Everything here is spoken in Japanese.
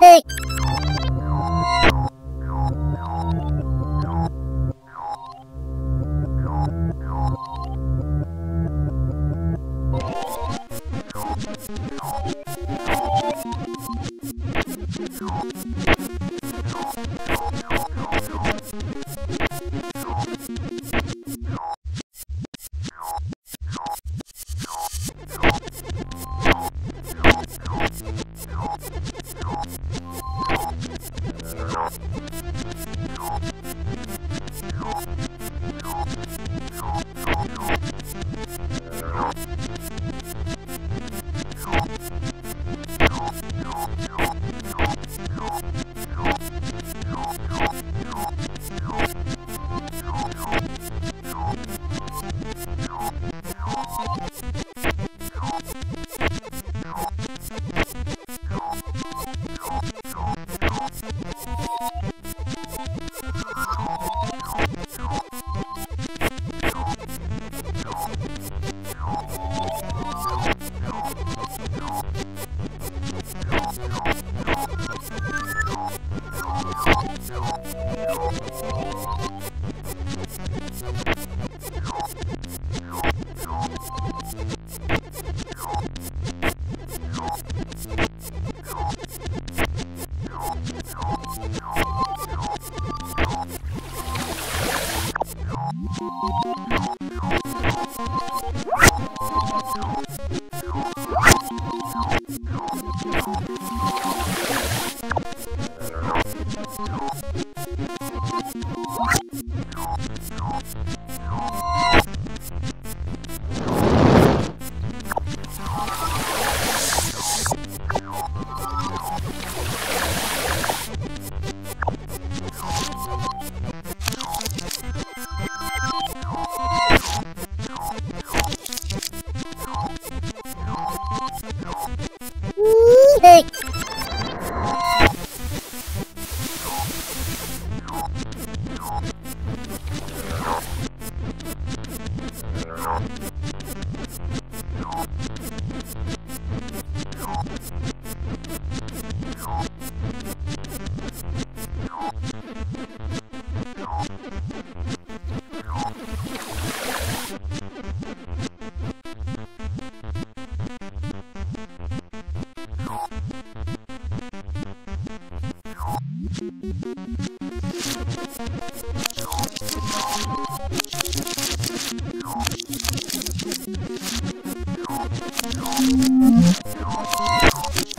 Hey! Thank you Oh, my God.